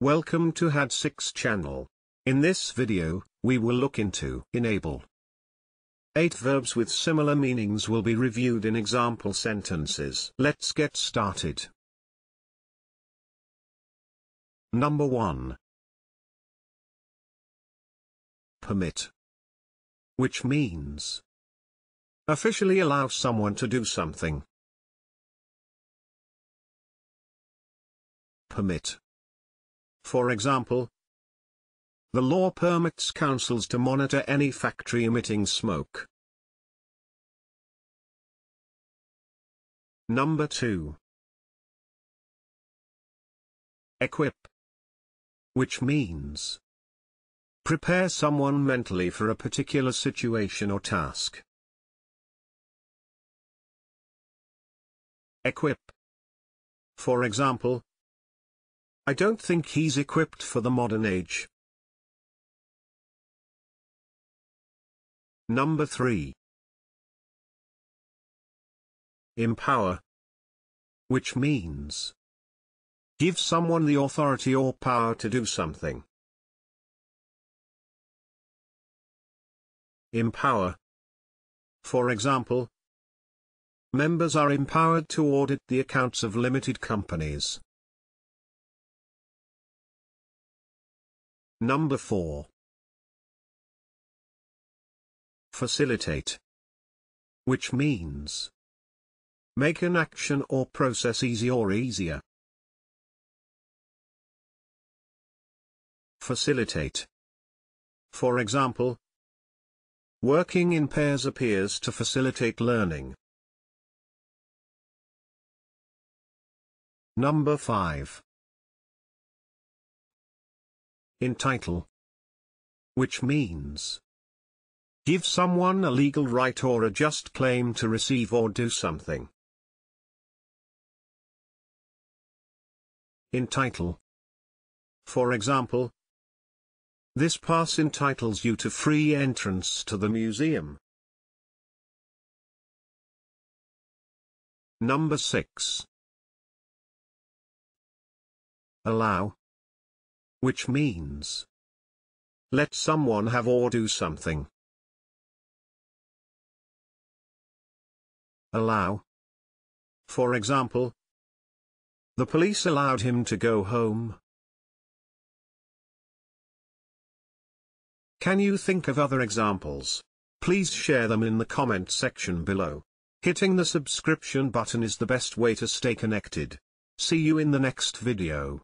Welcome to HAD6 channel. In this video, we will look into enable. Eight verbs with similar meanings will be reviewed in example sentences. Let's get started. Number 1. Permit. Which means officially allow someone to do something. Permit. For example, the law permits councils to monitor any factory emitting smoke. Number 2. Equip. Which means prepare someone mentally for a particular situation or task. Equip. For example, I don't think he's equipped for the modern age. Number 3. Empower. Which means give someone the authority or power to do something. Empower. For example, members are empowered to audit the accounts of limited companies. Number 4. Facilitate. Which means make an action or process easy or easier. Facilitate. For example, working in pairs appears to facilitate learning. Number 5. Entitle. Which means give someone a legal right or a just claim to receive or do something. Entitle. For example, this pass entitles you to free entrance to the museum. Number 6. Allow which means let someone have or do something. Allow. For example, the police allowed him to go home. Can you think of other examples? Please share them in the comment section below. Hitting the subscription button is the best way to stay connected. See you in the next video.